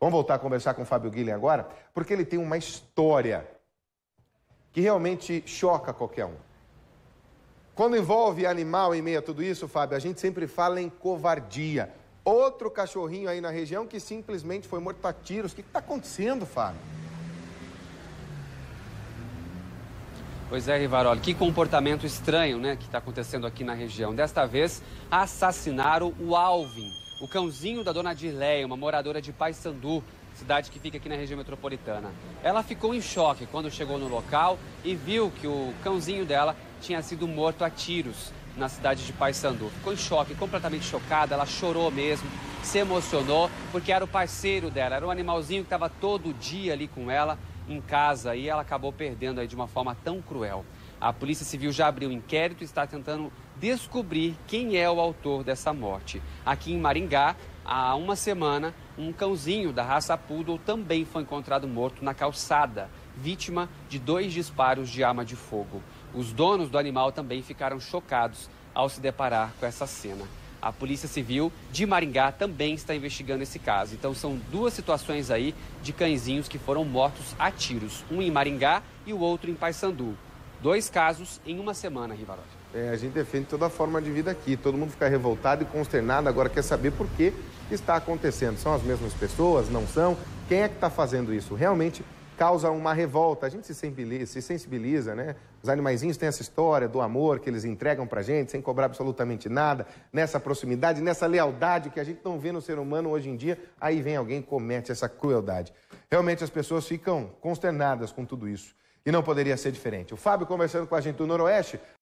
Vamos voltar a conversar com o Fábio Guilherme agora, porque ele tem uma história que realmente choca qualquer um. Quando envolve animal em meio a tudo isso, Fábio, a gente sempre fala em covardia. Outro cachorrinho aí na região que simplesmente foi morto a tiros. O que está acontecendo, Fábio? Pois é, Rivaroli, que comportamento estranho né, que está acontecendo aqui na região. Desta vez, assassinaram o Alvin, o cãozinho da dona Dirleia, uma moradora de Paysandu, cidade que fica aqui na região metropolitana. Ela ficou em choque quando chegou no local e viu que o cãozinho dela tinha sido morto a tiros na cidade de Paysandu. Ficou em choque, completamente chocada, ela chorou mesmo, se emocionou, porque era o parceiro dela, era um animalzinho que estava todo dia ali com ela em casa e ela acabou perdendo aí de uma forma tão cruel. A Polícia Civil já abriu um inquérito e está tentando descobrir quem é o autor dessa morte. Aqui em Maringá, há uma semana, um cãozinho da raça Poodle também foi encontrado morto na calçada, vítima de dois disparos de arma de fogo. Os donos do animal também ficaram chocados ao se deparar com essa cena. A Polícia Civil de Maringá também está investigando esse caso. Então são duas situações aí de cãezinhos que foram mortos a tiros, um em Maringá e o outro em Paysandu. Dois casos em uma semana, Rivaroli. É, a gente defende toda a forma de vida aqui. Todo mundo fica revoltado e consternado, agora quer saber por que está acontecendo. São as mesmas pessoas? Não são? Quem é que está fazendo isso? Realmente causa uma revolta. A gente se sensibiliza, se sensibiliza, né? Os animaizinhos têm essa história do amor que eles entregam pra gente sem cobrar absolutamente nada, nessa proximidade, nessa lealdade que a gente não vê no ser humano hoje em dia. Aí vem alguém e comete essa crueldade. Realmente as pessoas ficam consternadas com tudo isso. E não poderia ser diferente. O Fábio conversando com a gente do Noroeste,